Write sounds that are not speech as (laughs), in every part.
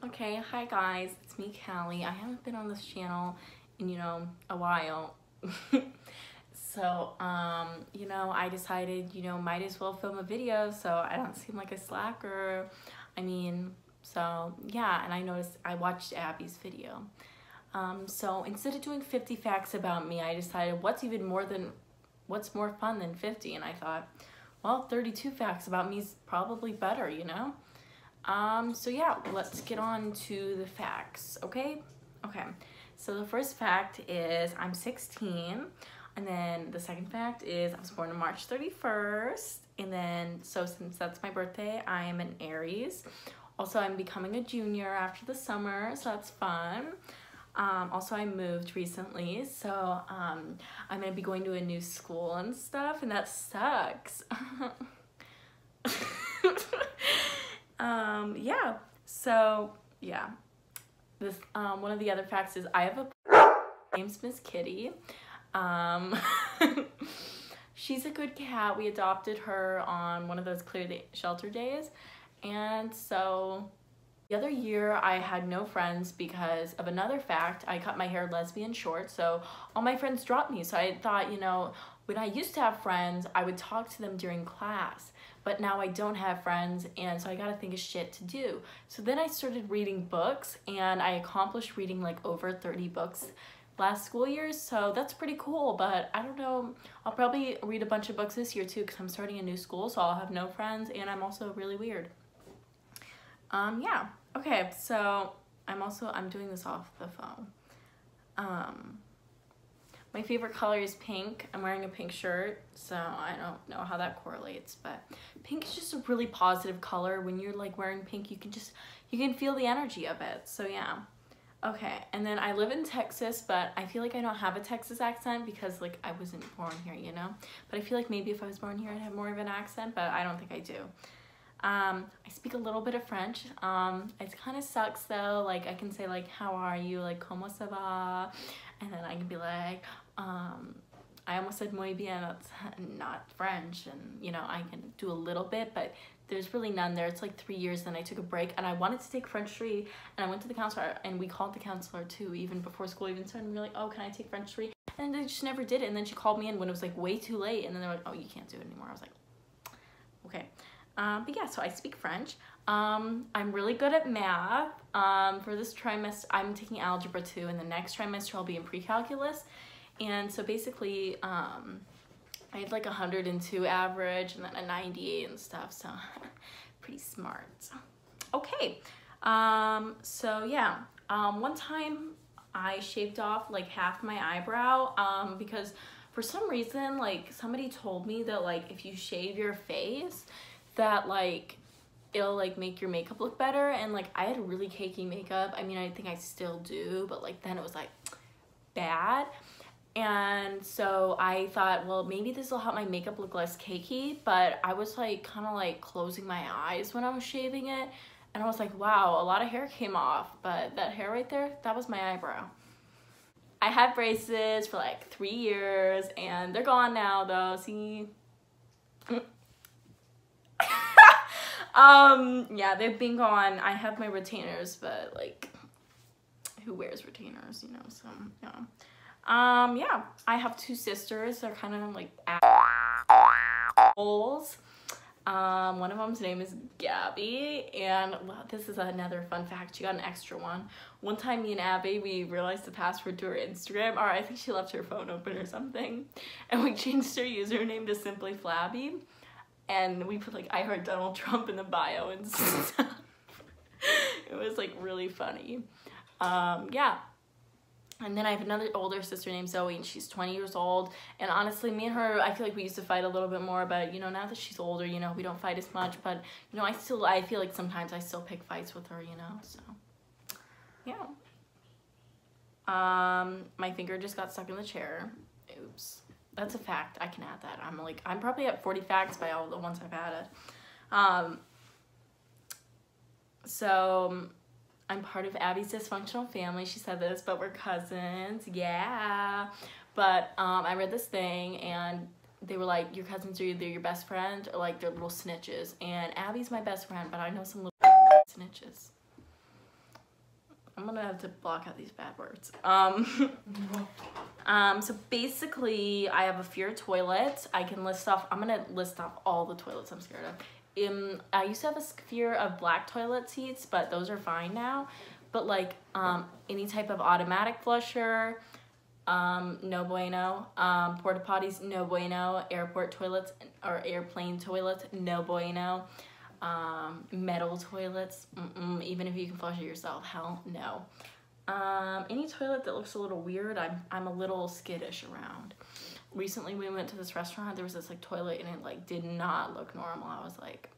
Okay, hi guys, it's me Callie. I haven't been on this channel in, you know, a while. (laughs) so, um, you know, I decided, you know, might as well film a video so I don't seem like a slacker. I mean, so yeah, and I noticed I watched Abby's video. Um, so instead of doing 50 facts about me, I decided what's even more than, what's more fun than 50? And I thought, well, 32 facts about me is probably better, you know? Um, so yeah, let's get on to the facts, okay? Okay, so the first fact is I'm 16, and then the second fact is I was born on March 31st, and then, so since that's my birthday, I am an Aries. Also, I'm becoming a junior after the summer, so that's fun. Um, also, I moved recently, so um, I'm gonna be going to a new school and stuff, and that sucks. (laughs) (laughs) um, yeah, so yeah. This um, one of the other facts is I have a (laughs) name's Miss Kitty. Um, (laughs) she's a good cat. We adopted her on one of those clear day shelter days, and so the other year I had no friends because of another fact. I cut my hair lesbian short, so all my friends dropped me. So I thought, you know, when I used to have friends, I would talk to them during class but now I don't have friends and so I gotta think of shit to do. So then I started reading books and I accomplished reading like over 30 books last school year so that's pretty cool but I don't know. I'll probably read a bunch of books this year too because I'm starting a new school so I'll have no friends and I'm also really weird. Um yeah. Okay so I'm also I'm doing this off the phone. Um my favorite color is pink. I'm wearing a pink shirt, so I don't know how that correlates, but pink is just a really positive color. When you're like wearing pink, you can just, you can feel the energy of it. So yeah. Okay, and then I live in Texas, but I feel like I don't have a Texas accent because like I wasn't born here, you know? But I feel like maybe if I was born here, I'd have more of an accent, but I don't think I do. Um, I speak a little bit of French. Um, it kind of sucks though. Like I can say like, how are you? Like, como ça va? And then I can be like, um, I almost said muy bien. That's (laughs) not French. And you know, I can do a little bit, but there's really none there. It's like three years. Then I took a break and I wanted to take French three and I went to the counselor and we called the counselor too, even before school even started. And we were like, oh, can I take French three? And they just never did it. And then she called me in when it was like way too late. And then they're like, oh, you can't do it anymore. I was like, okay. Um, but yeah, so I speak French. Um, I'm really good at math. Um, for this trimester, I'm taking Algebra 2, and the next trimester I'll be in pre-calculus. And so basically, um, I had like a 102 average and then a 98 and stuff, so (laughs) pretty smart. Okay, um, so yeah, um, one time I shaved off like half my eyebrow um, because for some reason, like somebody told me that like if you shave your face, that like it'll like make your makeup look better. And like I had really cakey makeup. I mean I think I still do but like then it was like bad. And so I thought well maybe this will help my makeup look less cakey. But I was like kind of like closing my eyes when I was shaving it. And I was like wow a lot of hair came off. But that hair right there that was my eyebrow. I had braces for like three years and they're gone now though. See (laughs) um, yeah, they've been gone. I have my retainers, but like, who wears retainers, you know? So yeah. Um, yeah, I have two sisters. They're kind of like assholes. Um, one of them's name is Gabby, and well, this is another fun fact. She got an extra one. One time, me and Abby, we realized the password to her Instagram, or I think she left her phone open or something, and we (laughs) changed her username to Simply Flabby and we put like I heard Donald Trump in the bio and (laughs) stuff. it was like really funny. Um, yeah. And then I have another older sister named Zoe, and she's 20 years old. And honestly, me and her, I feel like we used to fight a little bit more, but you know, now that she's older, you know, we don't fight as much. But you know, I still, I feel like sometimes I still pick fights with her, you know. So, yeah. Um, my finger just got stuck in the chair. Oops that's a fact. I can add that. I'm like, I'm probably at 40 facts by all the ones I've added. Um, so I'm part of Abby's dysfunctional family. She said this, but we're cousins. Yeah. But um, I read this thing and they were like, your cousins are either your best friend or like they're little snitches. And Abby's my best friend, but I know some little (laughs) snitches. I'm gonna have to block out these bad words. Um, (laughs) um, so basically, I have a fear of toilets. I can list off. I'm gonna list off all the toilets I'm scared of. Um, I used to have a fear of black toilet seats, but those are fine now. But like um, any type of automatic flusher, um, no bueno. Um, porta potties, no bueno. Airport toilets or airplane toilets, no bueno. Um, metal toilets, mm-mm, even if you can flush it yourself, hell no. Um, any toilet that looks a little weird, I'm, I'm a little skittish around. Recently we went to this restaurant, there was this like toilet and it like did not look normal. I was like,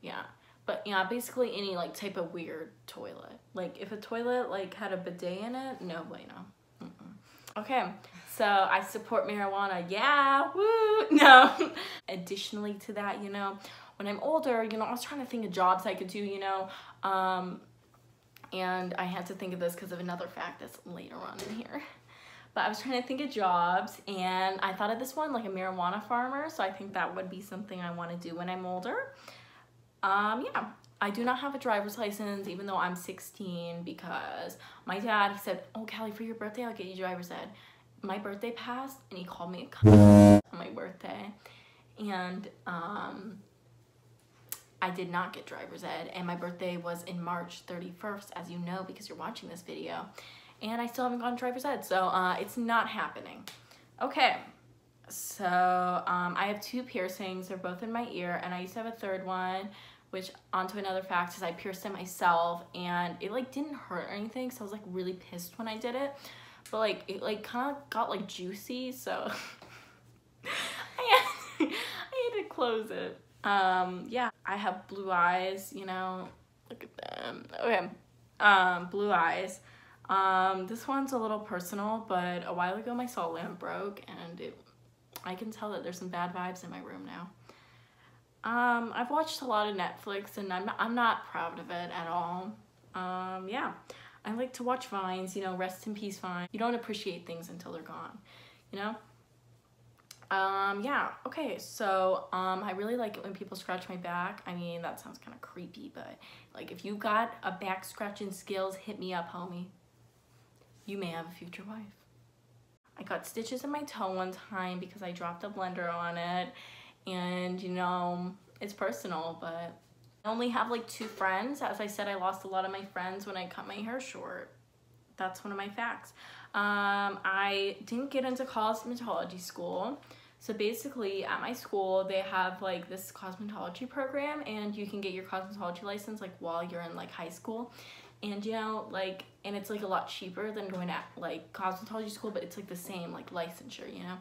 yeah. But yeah, basically any like type of weird toilet. Like if a toilet like had a bidet in it, no bueno. Mm-mm. Okay, so I support marijuana. Yeah, woo. (laughs) No. Additionally to that, you know, when I'm older, you know, I was trying to think of jobs I could do, you know, um, and I had to think of this because of another fact that's later on in here. But I was trying to think of jobs and I thought of this one, like a marijuana farmer. So I think that would be something I want to do when I'm older. Um, yeah, I do not have a driver's license even though I'm 16 because my dad, he said, oh, Callie, for your birthday, I'll get you driver's ed. My birthday passed and he called me on my birthday. And, um, I did not get driver's ed and my birthday was in March 31st as you know because you're watching this video and I still haven't gotten driver's ed so uh, it's not happening. Okay so um, I have two piercings they're both in my ear and I used to have a third one which onto another fact is I pierced it myself and it like didn't hurt or anything so I was like really pissed when I did it but like it like kind of got like juicy so (laughs) I, had, (laughs) I had to close it um, yeah, I have blue eyes, you know, look at them. Okay, um, blue eyes. Um, this one's a little personal, but a while ago my salt lamp broke and it, I can tell that there's some bad vibes in my room now. Um, I've watched a lot of Netflix and I'm not, I'm not proud of it at all. Um, yeah, I like to watch Vines, you know, rest in peace Vine. You don't appreciate things until they're gone, you know? Um, yeah, okay, so um, I really like it when people scratch my back. I mean, that sounds kind of creepy, but like if you got a back scratching skills, hit me up, homie. You may have a future wife. I got stitches in my toe one time because I dropped a blender on it and you know, it's personal, but I only have like two friends. As I said, I lost a lot of my friends when I cut my hair short. That's one of my facts. Um, I didn't get into cosmetology school so basically at my school, they have like this cosmetology program and you can get your cosmetology license like while you're in like high school. And you know, like, and it's like a lot cheaper than going to like cosmetology school, but it's like the same like licensure, you know?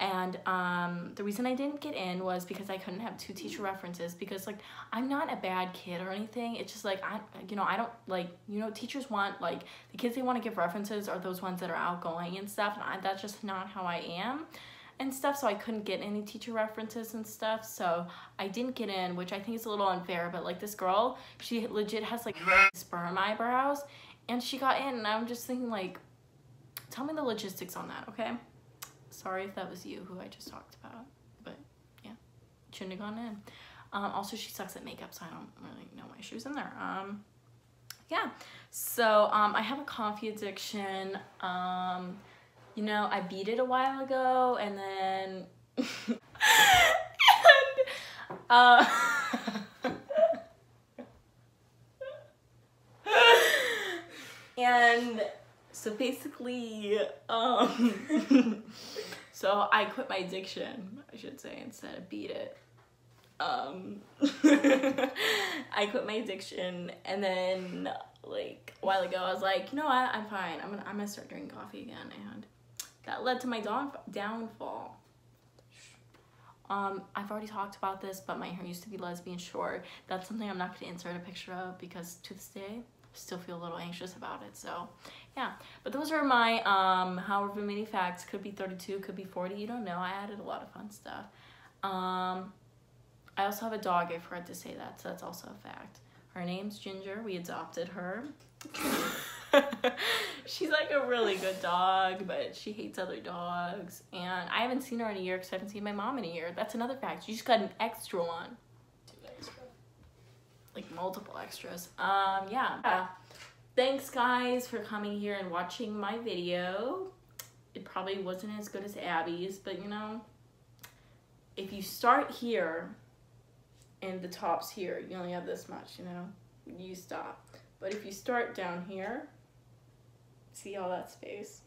And um, the reason I didn't get in was because I couldn't have two teacher references because like I'm not a bad kid or anything. It's just like I, you know, I don't like you know teachers want like the kids they want to give references are those ones that are outgoing and stuff, and I, that's just not how I am and stuff so I couldn't get any teacher references and stuff so I didn't get in which I think is a little unfair but like this girl she legit has like sperm eyebrows and she got in and I'm just thinking like tell me the logistics on that okay? Sorry if that was you who I just talked about but yeah shouldn't have gone in. Um, also she sucks at makeup so I don't really know why she was in there. Um, yeah so um, I have a coffee addiction um, you know, I beat it a while ago and then (laughs) and, uh, (laughs) and so basically um (laughs) so I quit my addiction, I should say, instead of beat it. Um I quit my addiction and then like a while ago I was like, you know what, I'm fine. I'm gonna I'm gonna start drinking coffee again and that led to my downfall. Um, I've already talked about this, but my hair used to be lesbian short. That's something I'm not going to insert a picture of because to this day, I still feel a little anxious about it. So, yeah. But those are my um, however many facts. Could be 32, could be 40. You don't know. I added a lot of fun stuff. Um, I also have a dog. I forgot to say that, so that's also a fact. Her name's Ginger. We adopted her. (laughs) She's like a really good dog, but she hates other dogs. And I haven't seen her in a year because I haven't seen my mom in a year. That's another fact. You just got an extra one. Two extra. Like multiple extras. Um, yeah. yeah. thanks guys for coming here and watching my video. It probably wasn't as good as Abby's, but you know, if you start here and the top's here, you only have this much, you know, you stop. But if you start down here, see all that space?